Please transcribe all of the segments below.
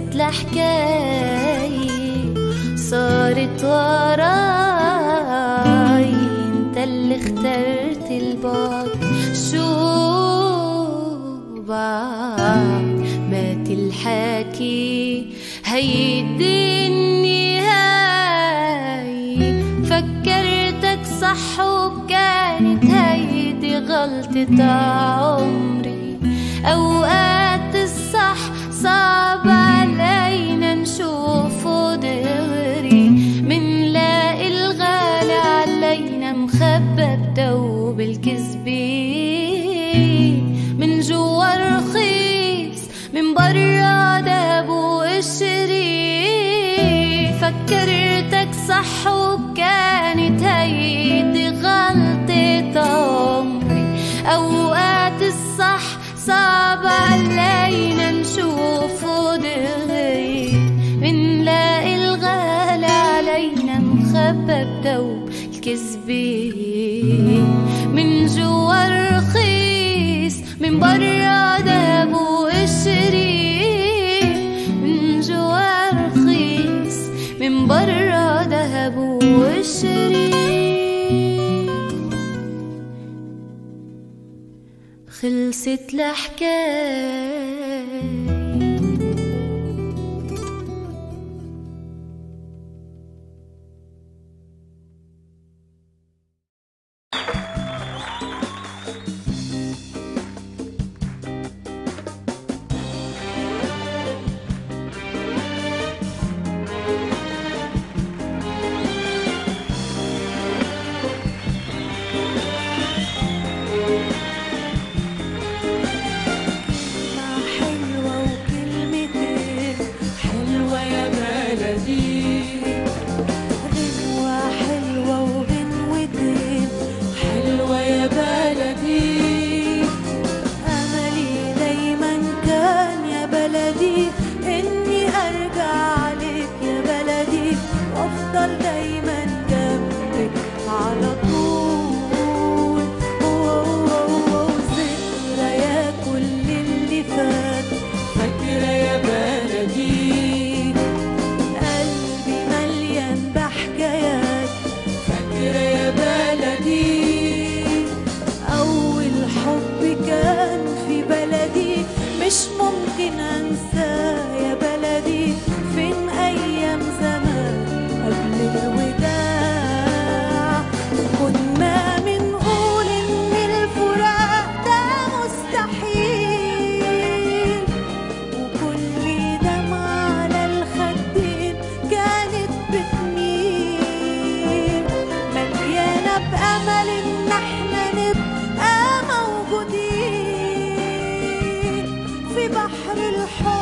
خلصت الحكاية صارت وراي. انت اللي اخترت البعد شو بعد؟ مات الحكي هيدي النهاية فكرتك صح وكانت هيدي غلطة عمري. أوقات الصح صعب مخبى بتوب الكذبي من جوا رخيص من برا داب وقشري فكرتك صح وكانت هيدي غلطة عمري. أوقات الصح صعب علينا نشوفه دغري منلاقي الغالي علينا مخبى الكذبي من جوا رخيص من برا داب وقشري من جوا رخيص من برا دهب وقشري خلصت الحكاية الحب.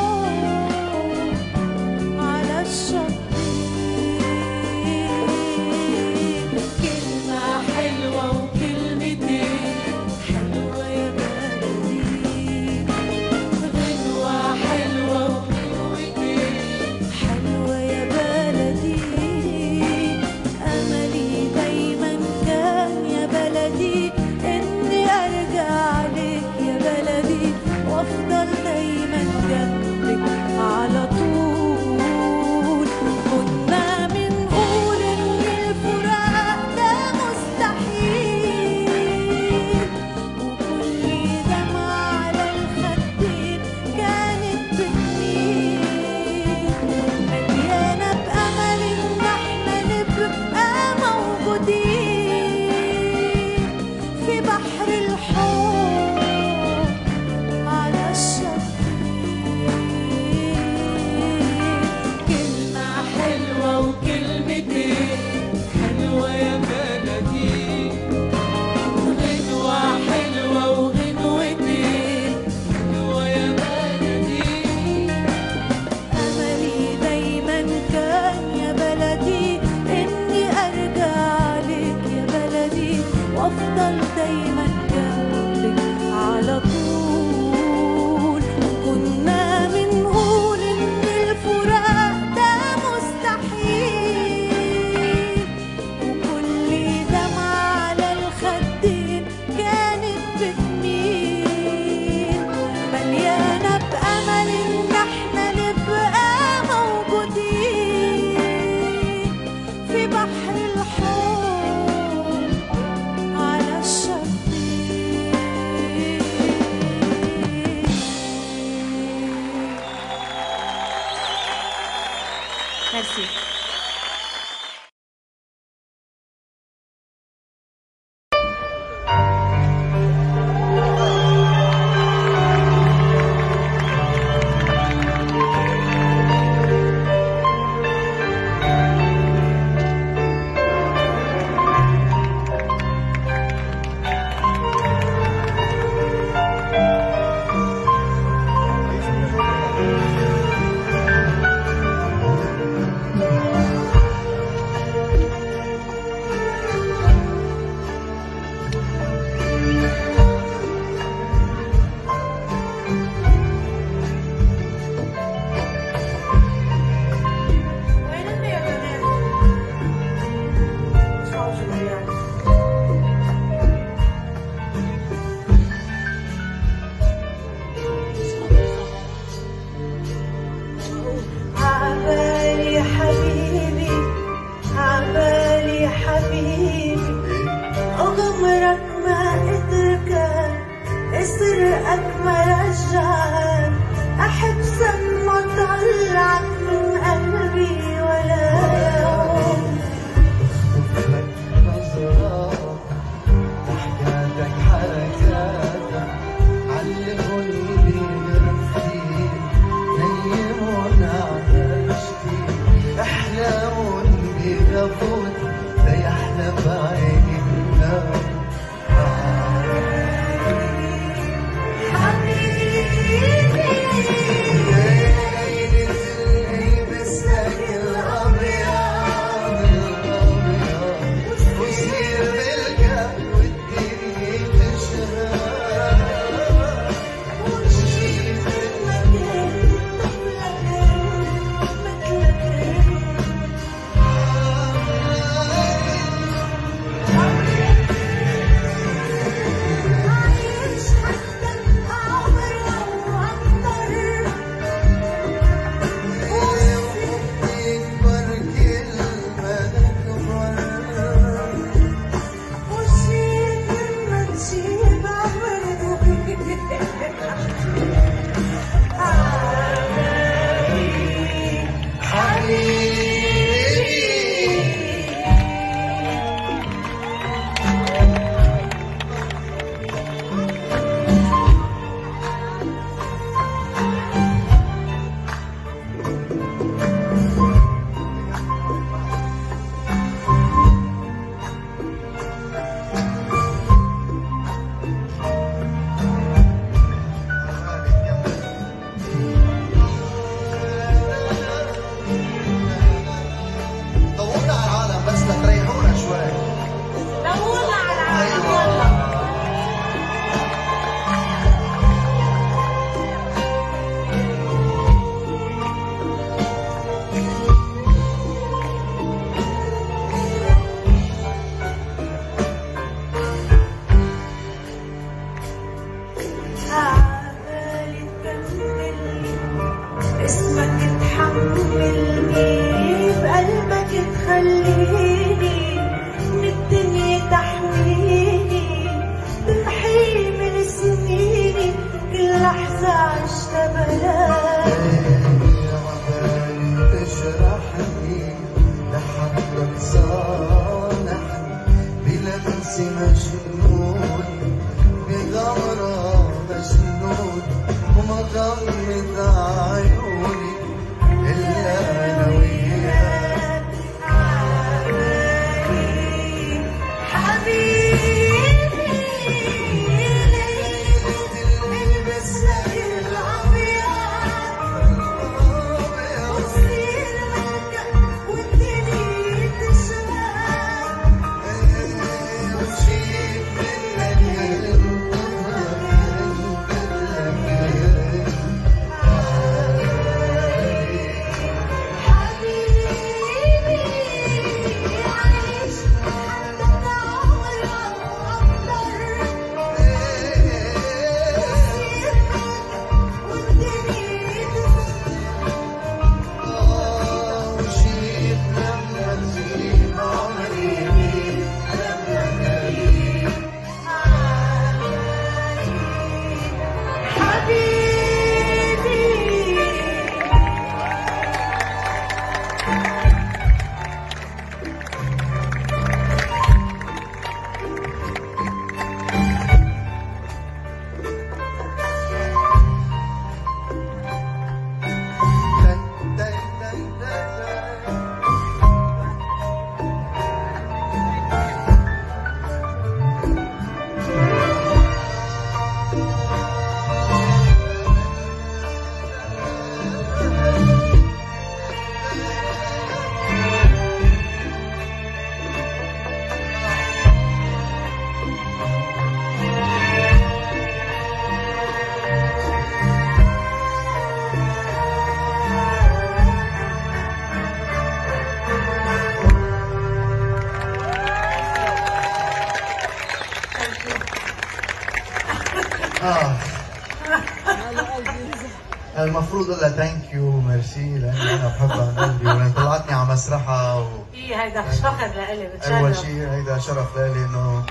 المفروض أقول لها thank you merci لأني أنا بحبها من قلبي ولان طلعتني على مسرحها و... إيه هيدا فخر لإلي اول بتشرف. شيء هيدا شرف لي إنه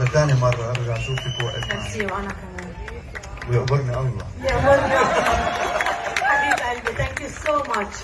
لثاني مرة أرجع أشوفك وقت ميرسي وأنا كمان. ويقبرني الله. مرة حبيب قلبي thank you so much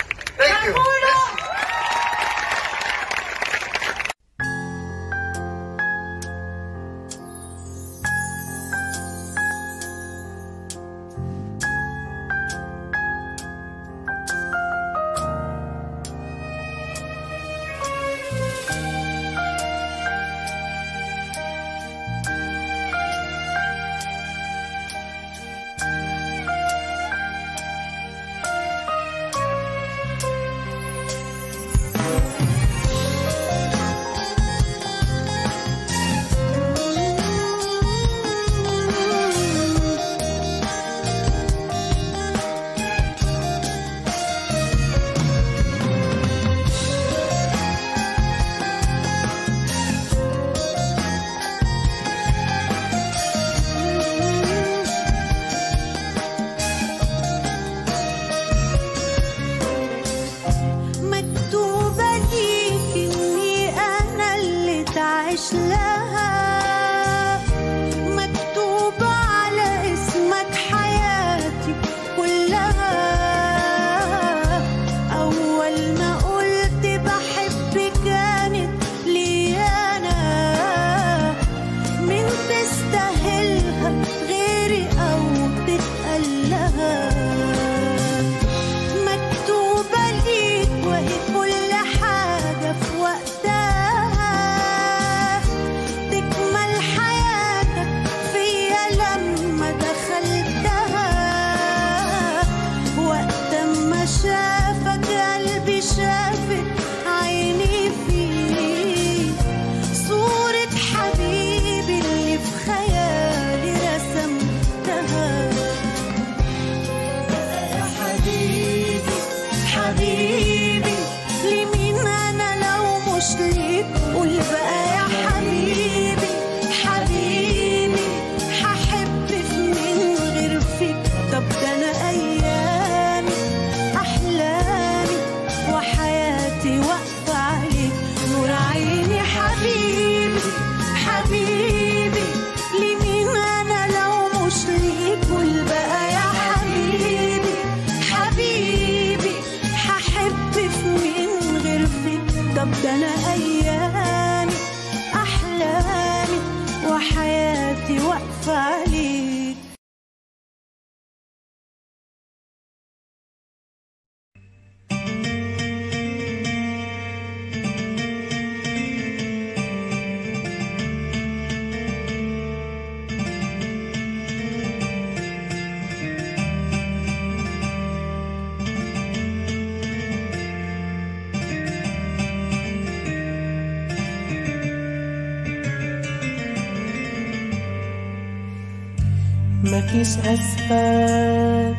مفيش أسباب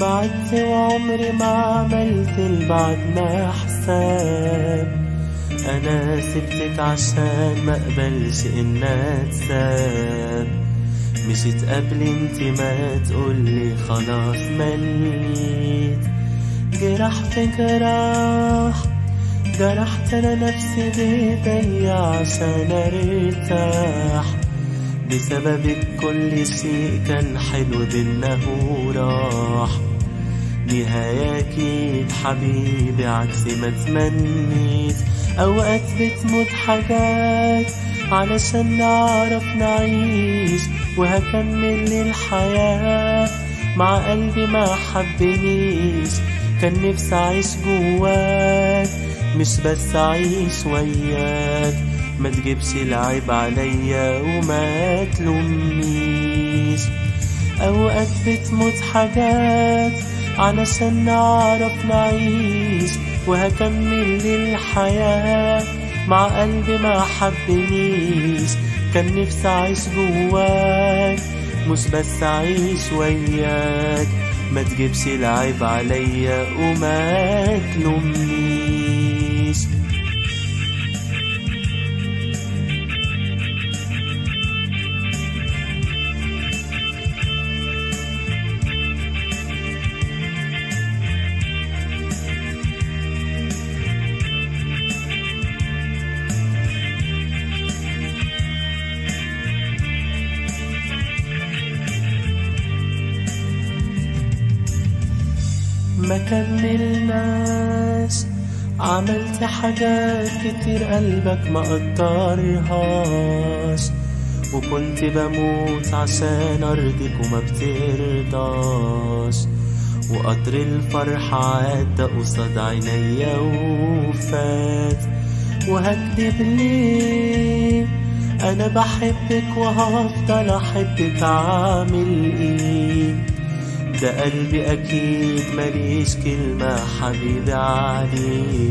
بعدت وعمري ما عملت البعد ما حساب أنا سبتك عشان ما أقبلش إنها تساب مشيت قبل أنت ما تقولي خلاص مليت. جراح في جراح جرحت أنا نفسي بإيديا عشان أرتاح. بسببك كل شيء كان حلو بينا وراح نهاية أكيد حبيبي عكس ما تمنيت. أوقات بتموت حاجات علشان نعرف نعيش. وهكمل للحياة مع قلبي ما حبنيش كان نفسي أعيش جواك مش بس أعيش وياك. ما تجيبش العيب عليا وما تلومنيش. أوقات بتموت حاجات علشان نعرف نعيش وهكمل للحياة مع قلبي ما حبنيش. كان نفسي أعيش جواك مش بس أعيش وياك. ما تجيبش العيب عليا وما تلومنيش. ما كملناش عملت حاجات كتير قلبك ما قدرهاش. وكنت بموت عشان أرضيك وما بترضاش. وقطر الفرحة عدى قصاد عينيا وفات. وهكدب ليه؟ أنا بحبك وهفضل أحبك عامل إيه؟ ده قلبي أكيد ماليش كلمة حبيبي عليه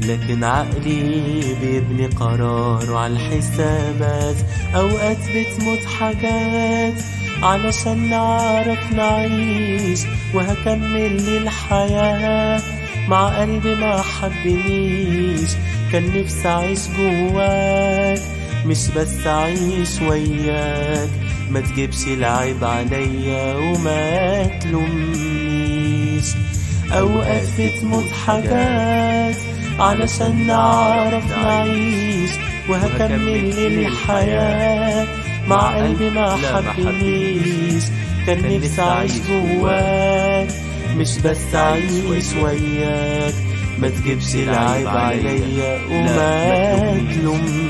لكن عقلي بيبني قراره على الحسابات أوقات بتموت حاجات علشان نعرف نعيش. وهكمل للحياة مع قلبي ما حبنيش. كان نفسي أعيش جواك مش بس أعيش وياك. ما تجيبش العيب عليا وما تلومنيش. أوقات بتموت حاجات علشان نعرف نعيش. وهكمل للحياة مع قلبي ما حبنيش كان نفسي أعيش جواك. مش بس أعيش وياك. ما تجيبش العيب عليا. وما تلومنيش.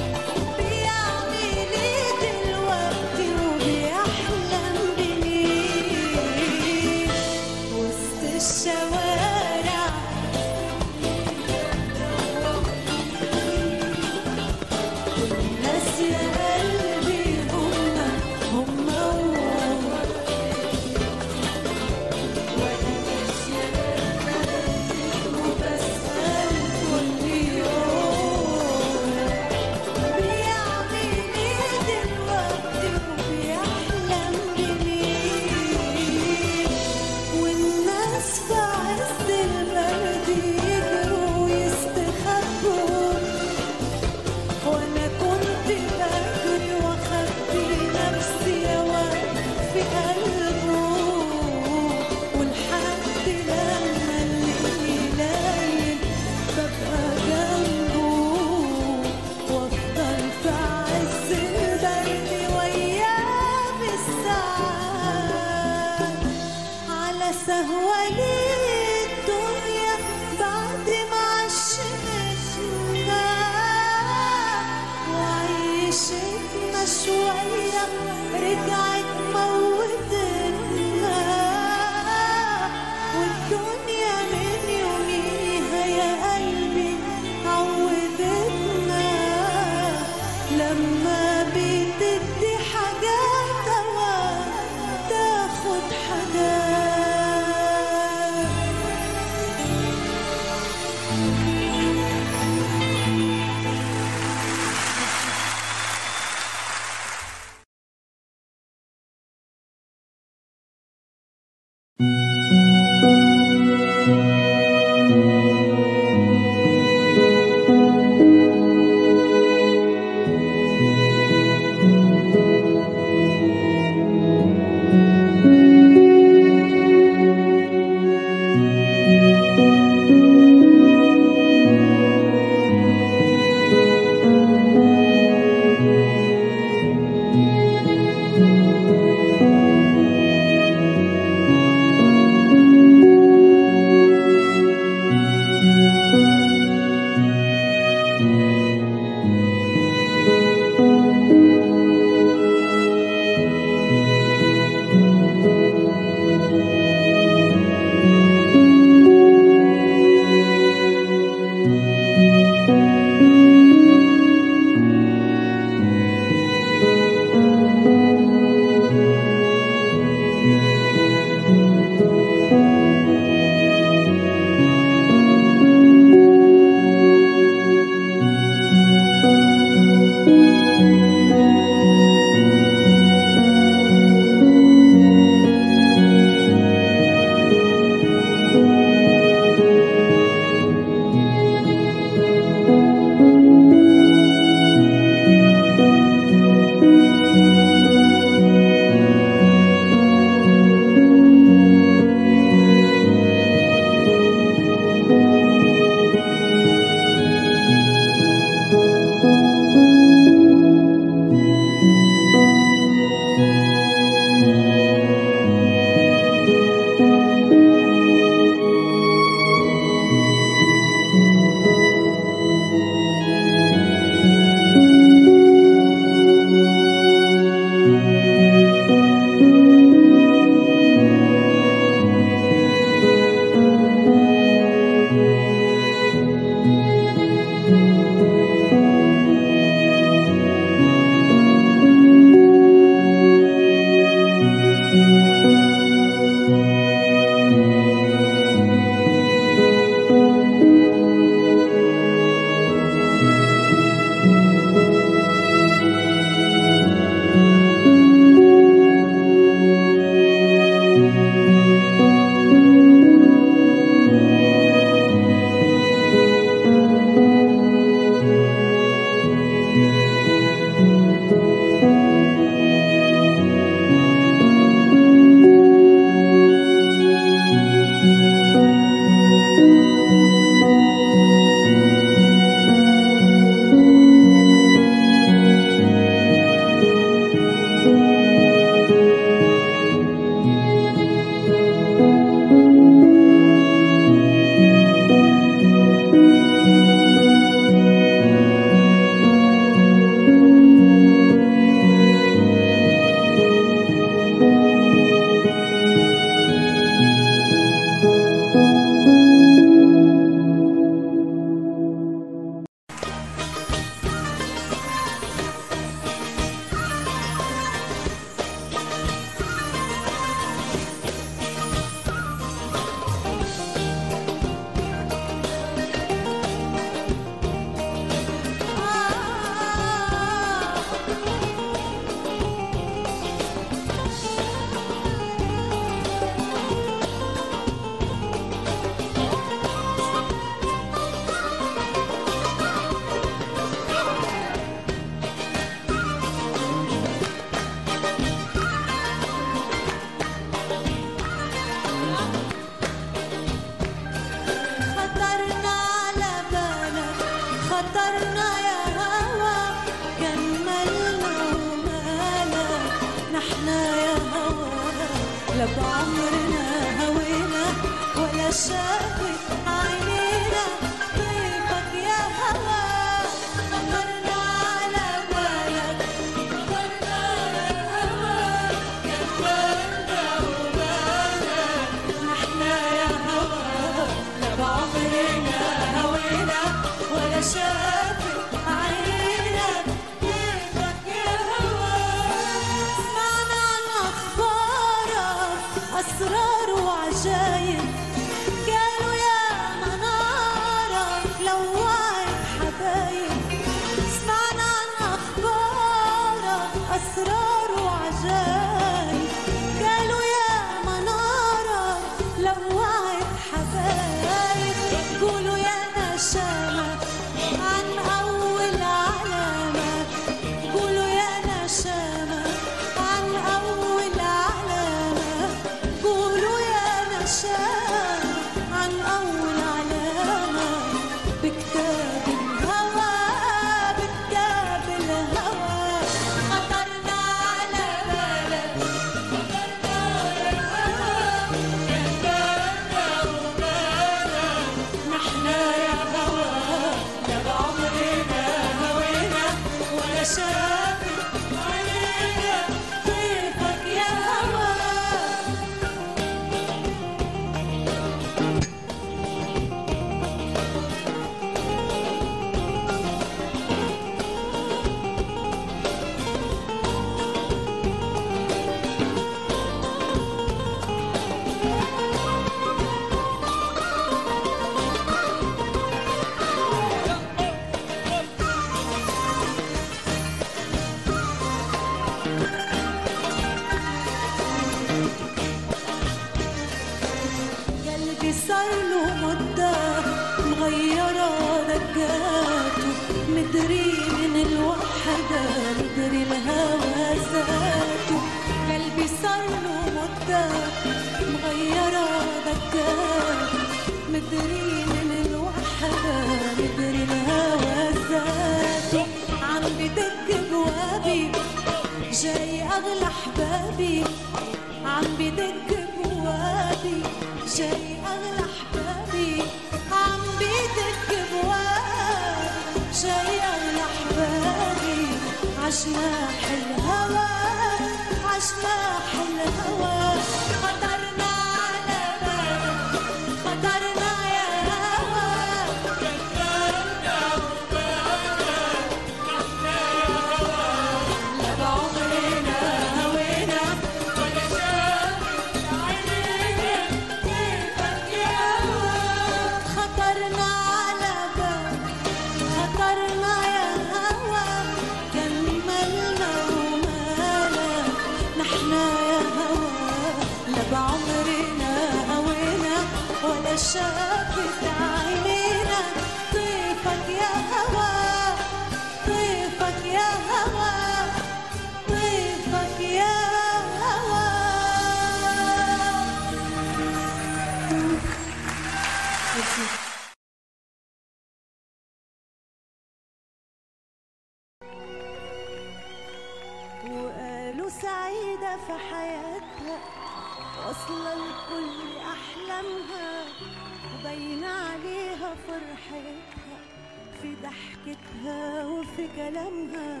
ضحكتها وفي كلامها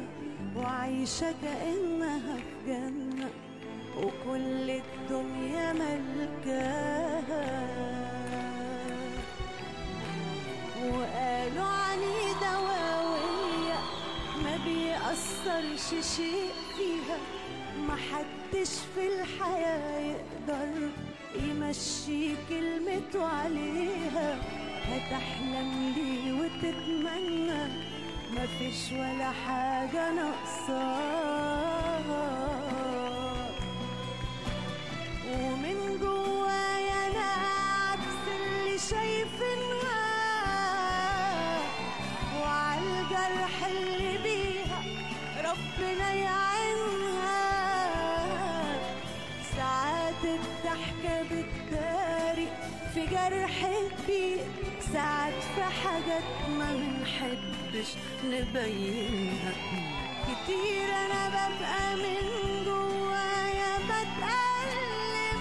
وعايشة كأنها في جنة وكل الدنيا ملكاها. وقالوا عنيدة دواوية ما بيأثرش شيء فيها محدش في الحياة يقدر يمشي كلمته عليها. هتحلم لي وتتمنى. مفيش ولا حاجة ناقصاه حاجات ما بنحبش نبينها. كتير أنا ببقى من جوايا بتألم.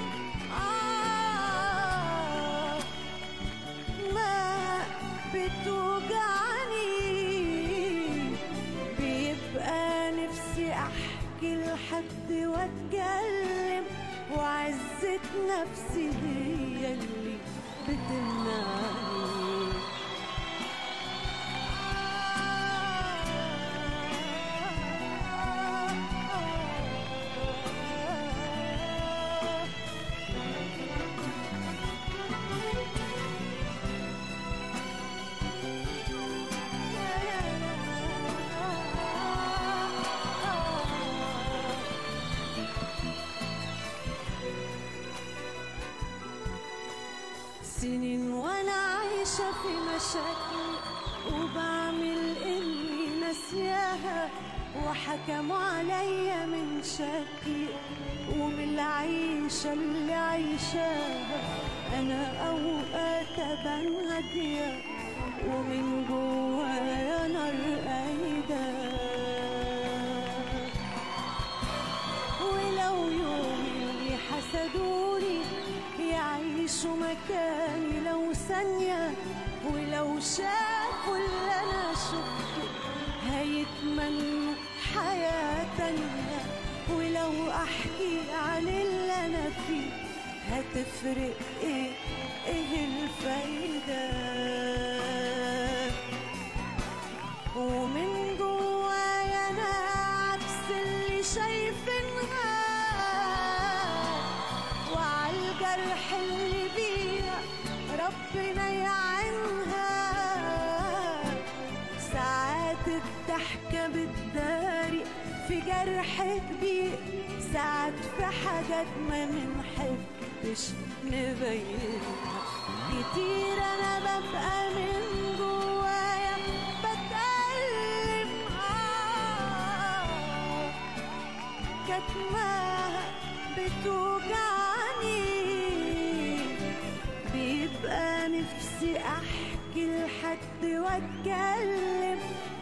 آه ما بتوجعني. بيبقى نفسي أحكي لحد وأتكلم وعزة نفسي هي اللي وحكموا عليا من شكلي ومن العيشة اللي عيشاها أنا أوقات أبان هادية ومن جوايا نار قايدة ولو يوم اللي حسدوني يعيشوا مكاني لو ثانية ولو شافوا أحكي عن اللي أنا فيه. هتفرق إيه؟ إيه الفايدة؟ ومن جوايا أنا عكس اللي شايفينها. وعالجرح اللي بيها ربنا يعينها. ساعات الضحكة بتداري في جرح كبير ساعات في حاجات ما منحبش نبينها كتير أنا ببقى من جوايا بتألم آه كتمها بتوجعني. بيبقى نفسي أحكي لحد وأتكلم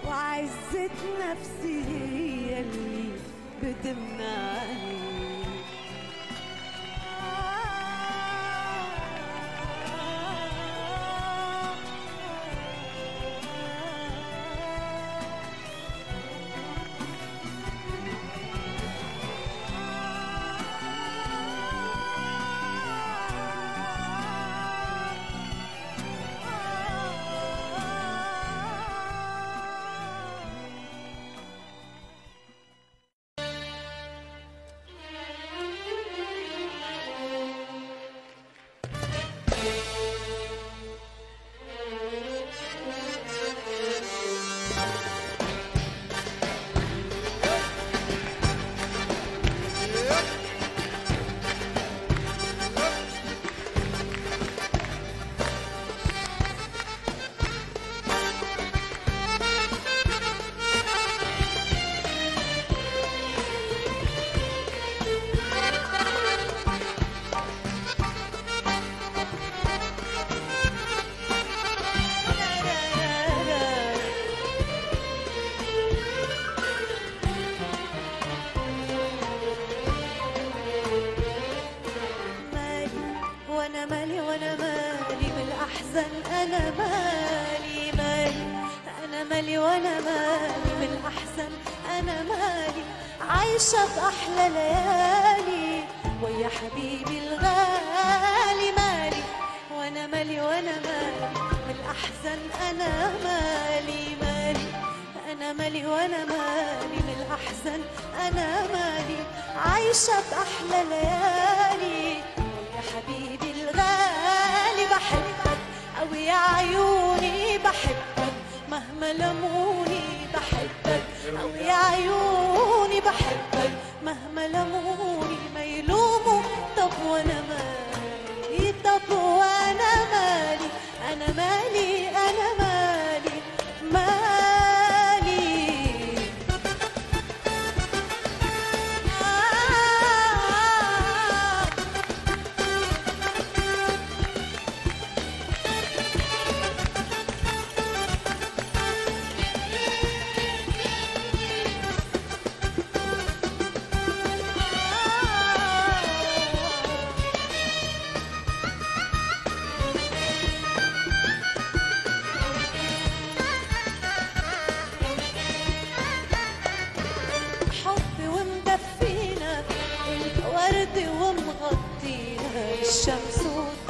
وعزة نفسي هي اللي مالي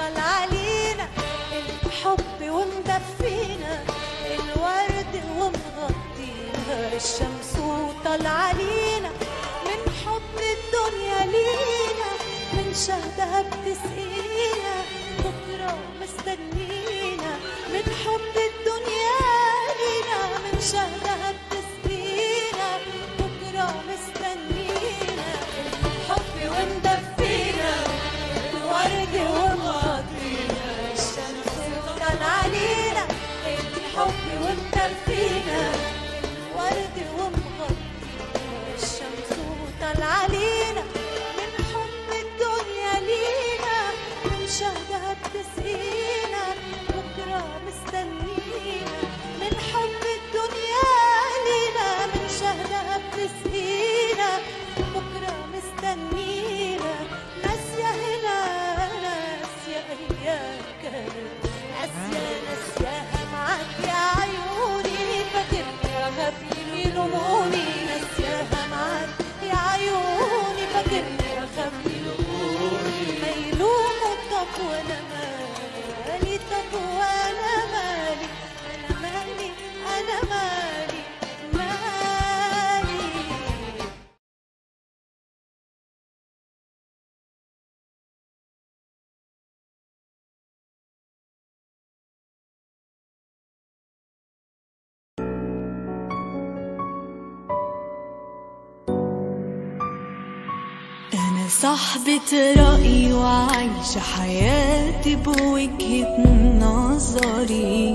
وطلع علينا الحب ومدفينا الورد ومغطينا الشمس وطلع صاحبة رأي وعايشة حياتي بوجهة نظري.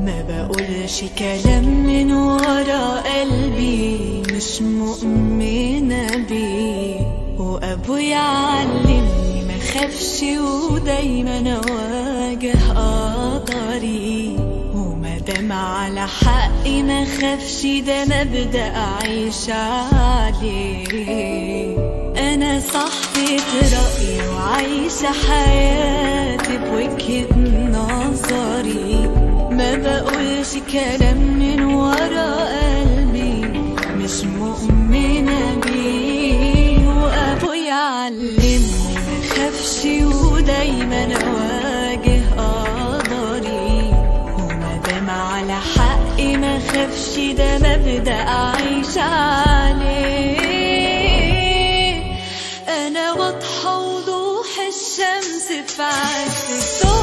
ما بقولش كلام من ورا قلبي مش مؤمنة بيه. وأبويا علمني ما خافش ودايما أواجه قدري ومادام على حقي ما خافش ده مبدأ أعيش عليه. أنا صاحبة رأي وعايشة حياتي بوجهة نظري. ما بقولش كلام من ورا قلبي مش مؤمنة بيه. وأبويا علمني ما خافش ودايما أواجه قدري. ومادام على حقي ما خافش ده مبدأ أعيش الشمس في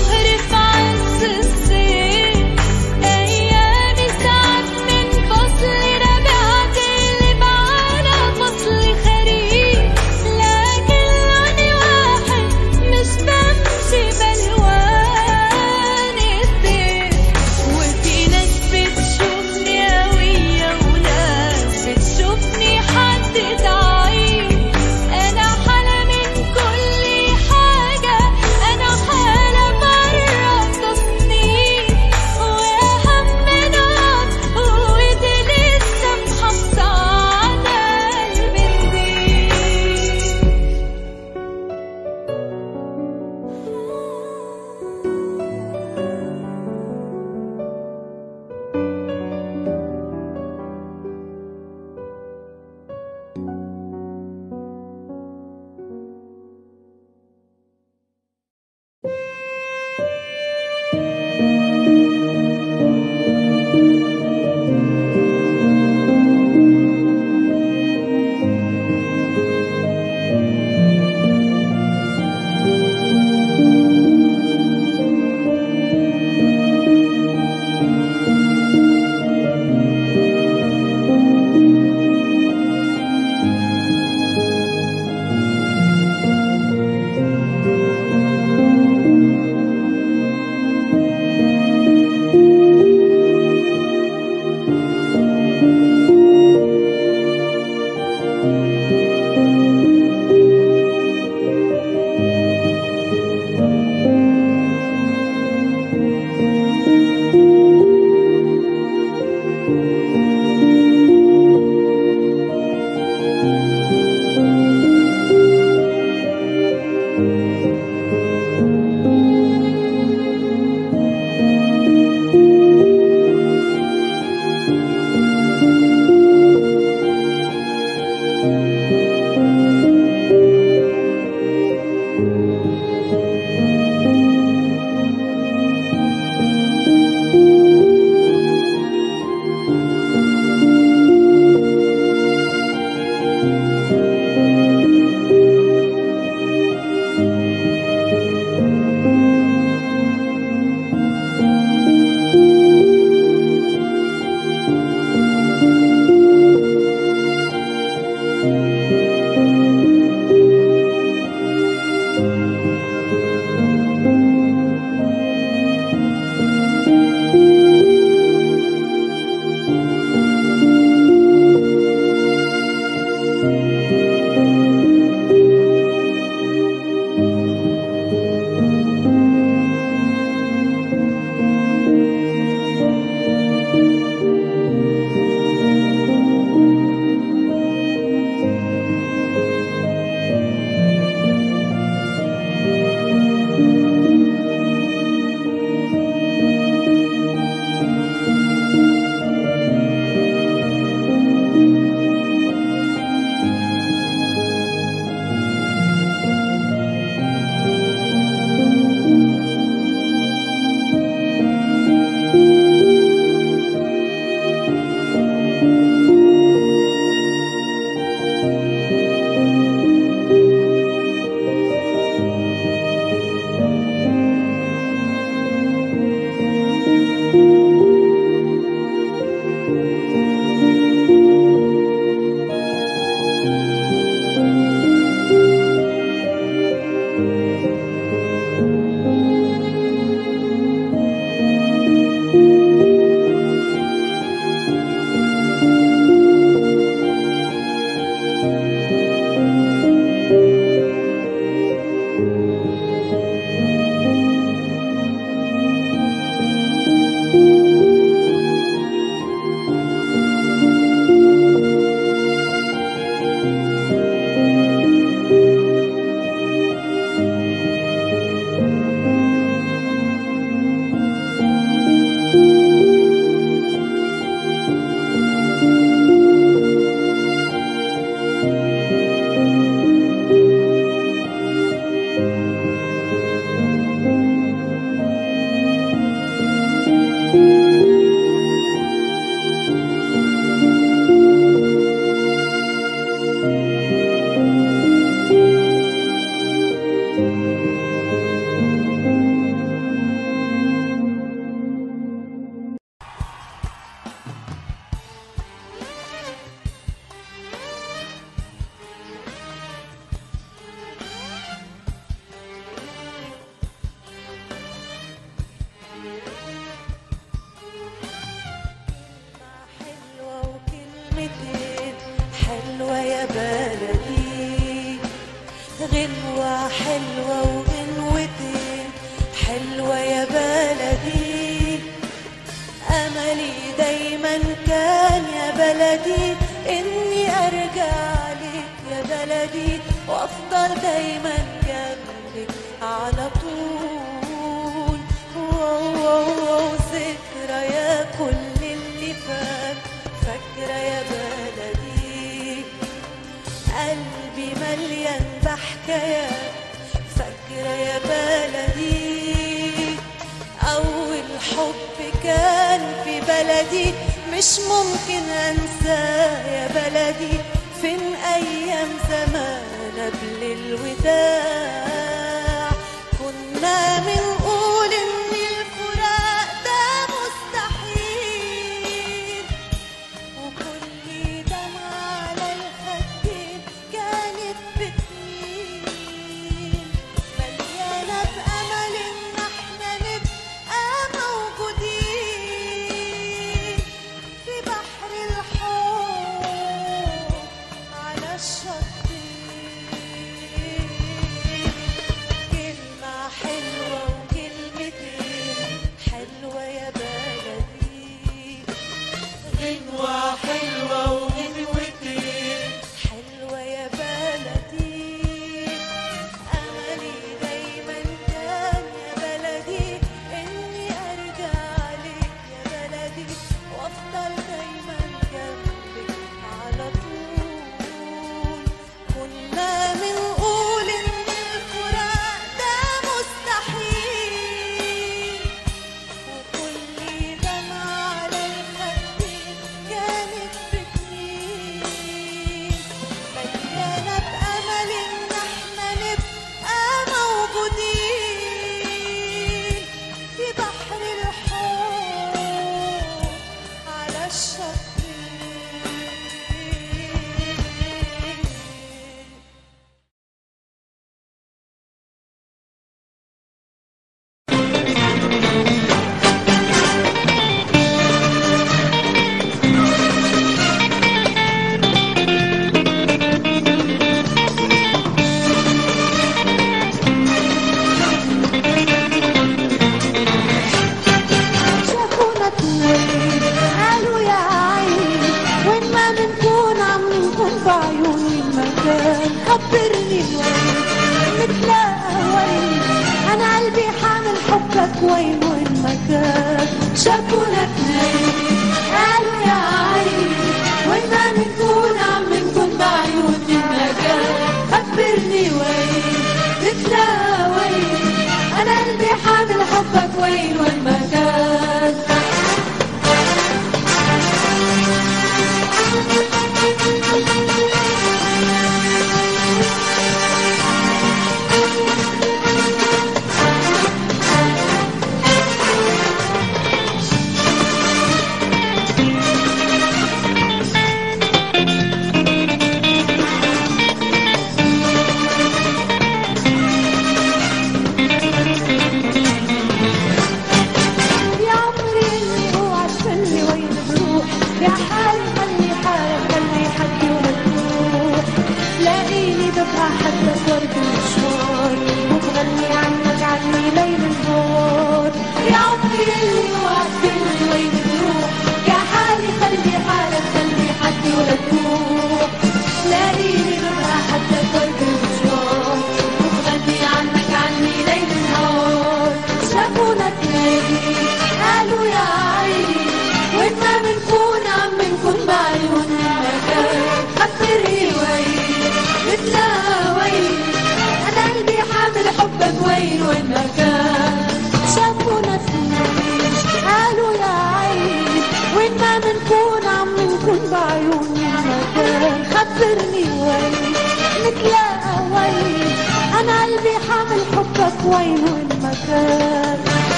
وين وين مكان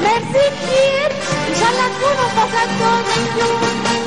ميرسي كتير ان شاء الله تكونوا انبسطتوا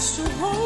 شو هو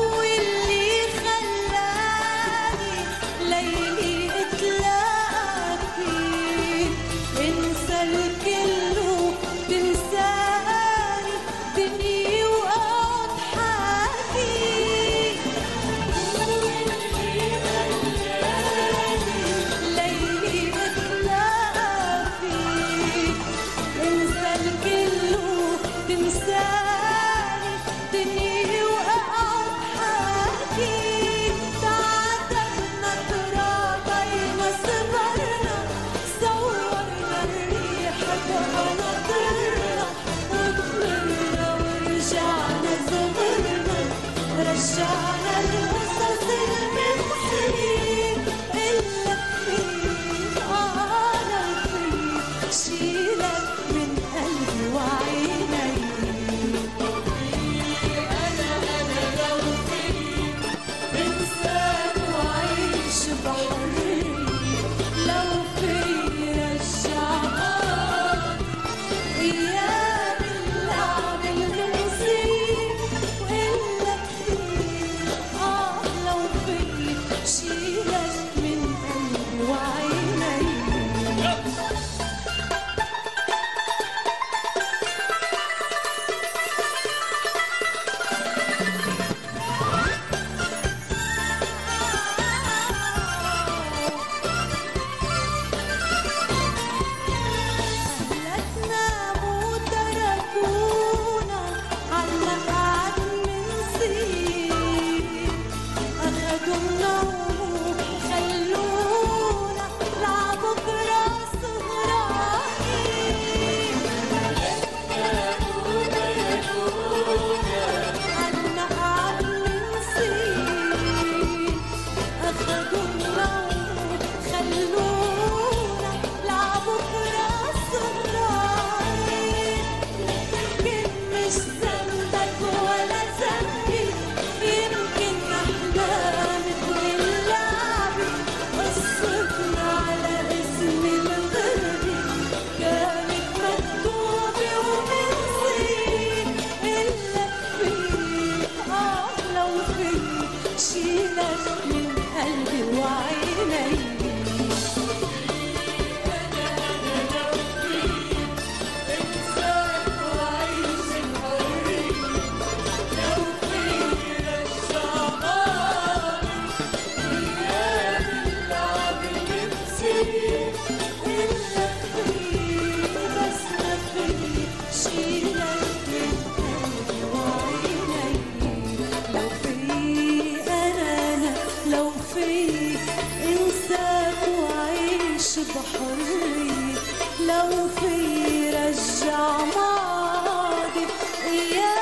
بحرية لو في رجع ماضي أيام